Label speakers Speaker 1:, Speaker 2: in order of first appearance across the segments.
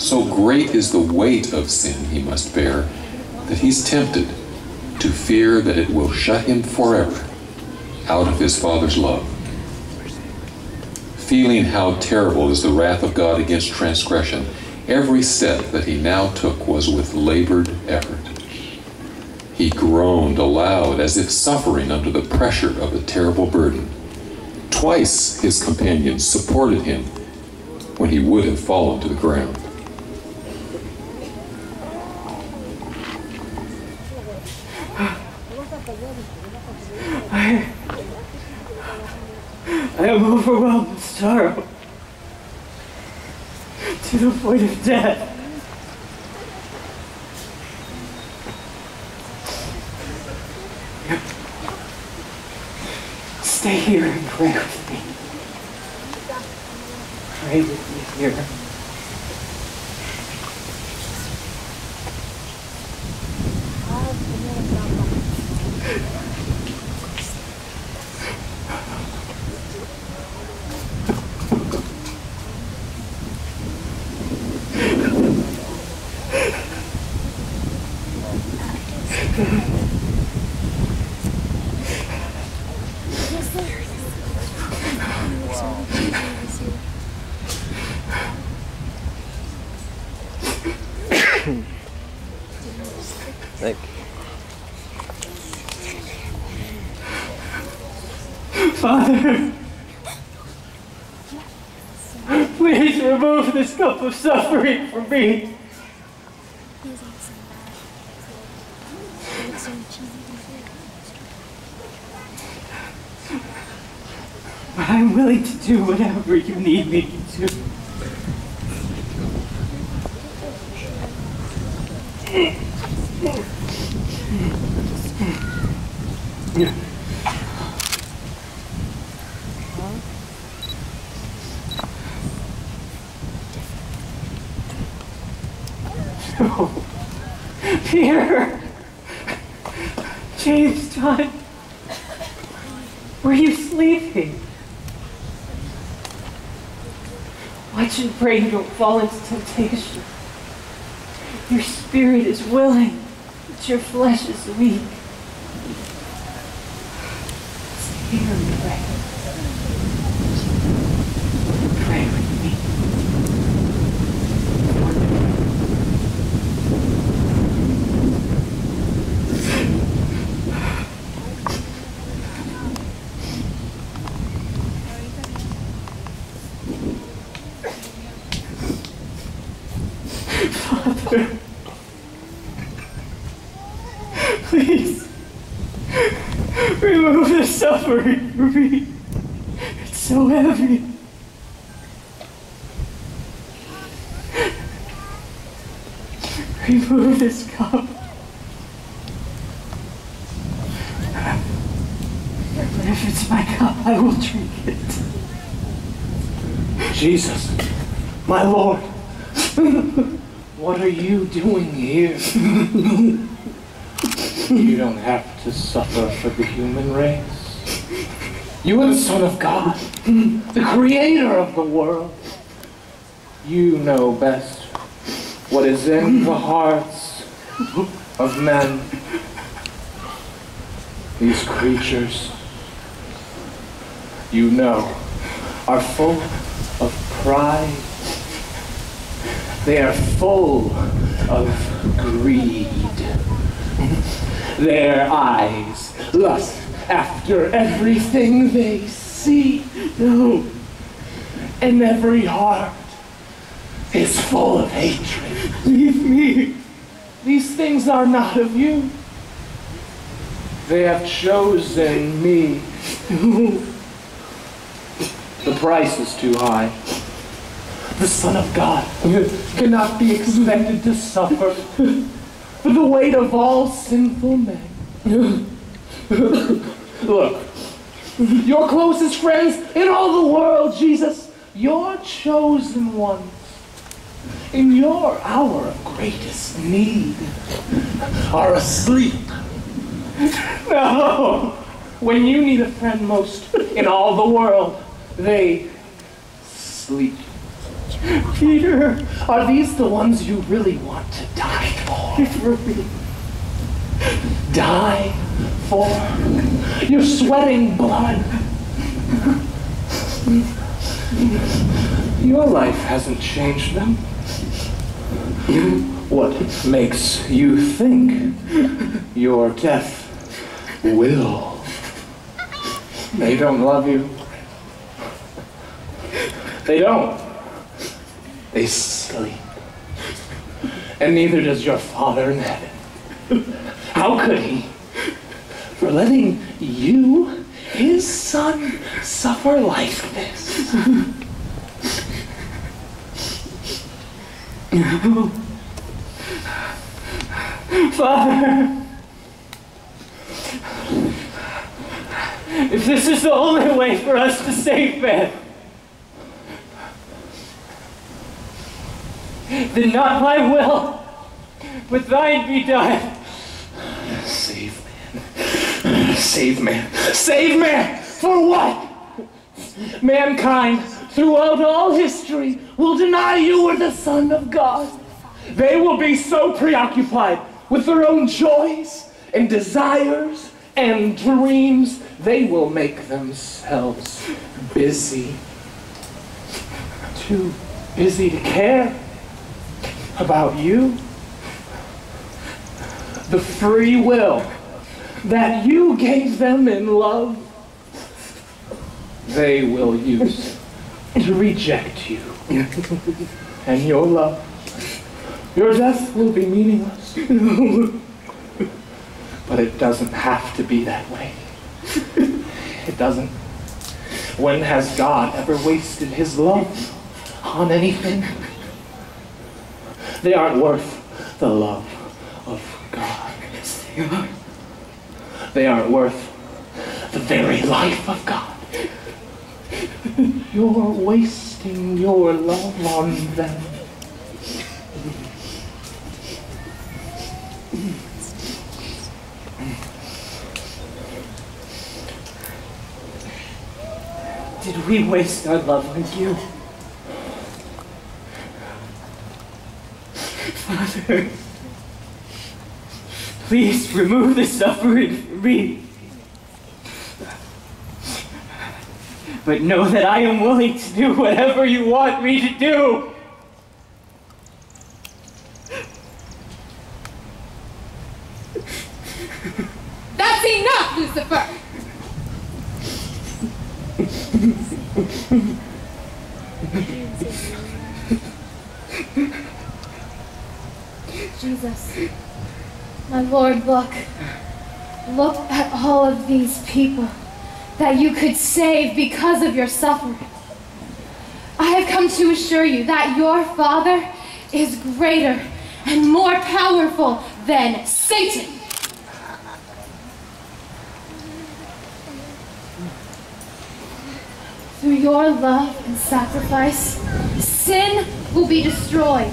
Speaker 1: So great is the weight of sin he must bear that he's tempted to fear that it will shut him forever out of his Father's love. Feeling how terrible is the wrath of God against transgression, every step that he now took was with labored effort. He groaned aloud as if suffering under the pressure of a terrible burden. Twice his companions supported him when he would have fallen to the ground.
Speaker 2: Am overwhelmed with sorrow to the point of death. Stay here and pray with me. Pray with me here.
Speaker 3: Thank
Speaker 2: Father, please remove this cup of suffering from me. I'm willing to do whatever you need me to do. No. Peter! James, John! Were you sleeping? Watch and pray you don't fall into temptation. Your spirit is willing, but your flesh is weak. Stay here remove the suffering from me. It's so heavy. Remove this cup. But if it's my cup, I will drink it.
Speaker 4: Jesus, my Lord, what are you doing here? you don't have to suffer for the human race. You are the Son of God, the Creator of the world. You know best what is in the hearts of men. These creatures, you know, are full of pride. They are full of greed. Their eyes lust after everything they see. And every heart is full of hatred. Leave me. These things are not of you. They have chosen me. The price is too high. The Son of God cannot be expected to suffer the weight of all sinful men. Look, your closest friends in all the world, Jesus, your chosen ones, in your hour of greatest need, are asleep. No! When you need a friend most in all the world, they sleep.
Speaker 2: Peter,
Speaker 4: Are these the ones you really want to die for? Die for? You're sweating blood. Your life hasn't changed them. What makes you think your death will? They don't love you. They don't. They sleep. And neither does your Father in heaven. How could he? For letting you, his son, suffer like this.
Speaker 2: Father, if this is the only way for us to save men, then not my will, but thine be done.
Speaker 4: Save man. Save man. Save man! For what? Mankind, throughout all history, will deny you are the Son of God. They will be so preoccupied with their own joys and desires and dreams, they will make themselves busy. Too busy to care about you. The free will that you gave them in love, they will use to reject you. And your love, your death will be meaningless. But it doesn't have to be that way. It doesn't. When has God ever wasted his love on anything? They aren't worth the love of God. Yes, They aren't worth the very life of God. You're wasting your love on them.
Speaker 2: Did we waste our love on you? please remove the suffering from me. But know that I am willing to do whatever you want me to do.
Speaker 3: Jesus, my Lord, look. Look at all of these people that you could save because of your suffering. I have come to assure you that your Father is greater and more powerful than Satan. Through your love and sacrifice, sin will be destroyed.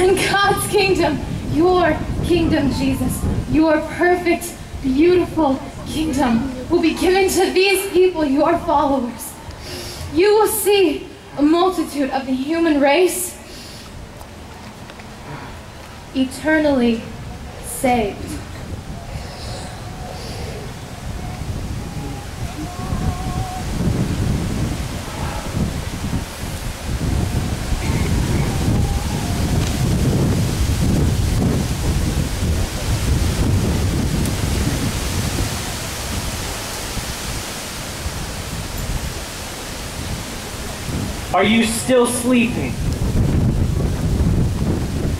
Speaker 3: And God's kingdom, your kingdom, Jesus, your perfect, beautiful kingdom will be given to these people, your followers. You will see a multitude of the human race eternally saved.
Speaker 2: Are you still sleeping?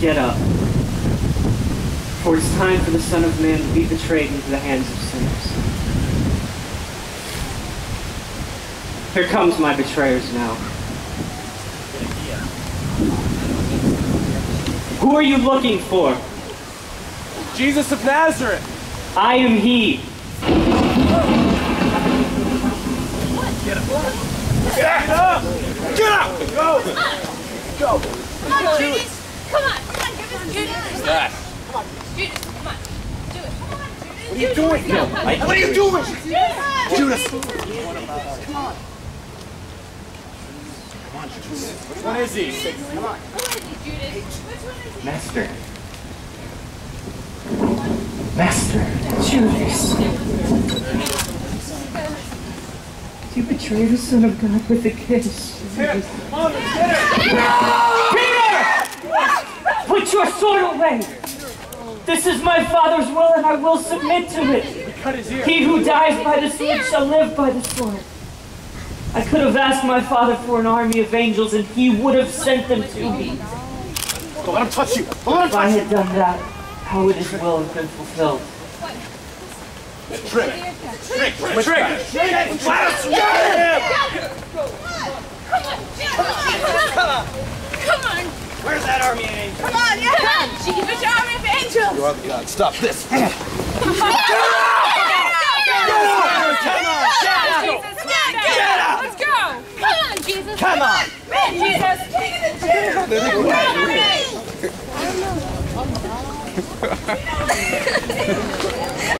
Speaker 2: Get up. For it's time for the Son of Man to be betrayed into the hands of sinners. Here comes my betrayers now. Who are you looking for?
Speaker 5: Jesus of Nazareth!
Speaker 2: I am he.
Speaker 5: Get up! Get up! Go! Go!
Speaker 3: Come on, Judas! Come on, come on, Judas! Judas,
Speaker 5: That.
Speaker 3: come on! Judas, come on! Do it! Come on, Judas!
Speaker 5: What are you doing? No. What are you doing?
Speaker 3: Judas!
Speaker 5: Judas!
Speaker 3: Come on! Come on, Judas.
Speaker 5: Which one is he? Come on.
Speaker 4: Master. Master.
Speaker 2: Judas. You betrayed the Son of God with a kiss.
Speaker 5: Here, come on, let's.
Speaker 2: Put your sword away! This is my Father's will, and I will submit to it.
Speaker 5: Cut his ear.
Speaker 2: He who dies by the sword shall live by the sword. I could have asked my Father for an army of angels, and he would have sent them to me.
Speaker 5: Don't let him touch you. Don't let him
Speaker 2: If I had done that, how would his will have been fulfilled?
Speaker 5: You. Trick. Trick. Trick. Trick. Let us get him.
Speaker 6: Come on! Come on.
Speaker 5: Where's that army of angels?
Speaker 6: Come on, yeah! Come on, Jesus, army of angels!
Speaker 5: You are the God. Stop this.
Speaker 6: Come on! Get out! Let's go! Come on, Jesus!
Speaker 5: Come on.
Speaker 6: Man, Jesus! Take it to Jesus!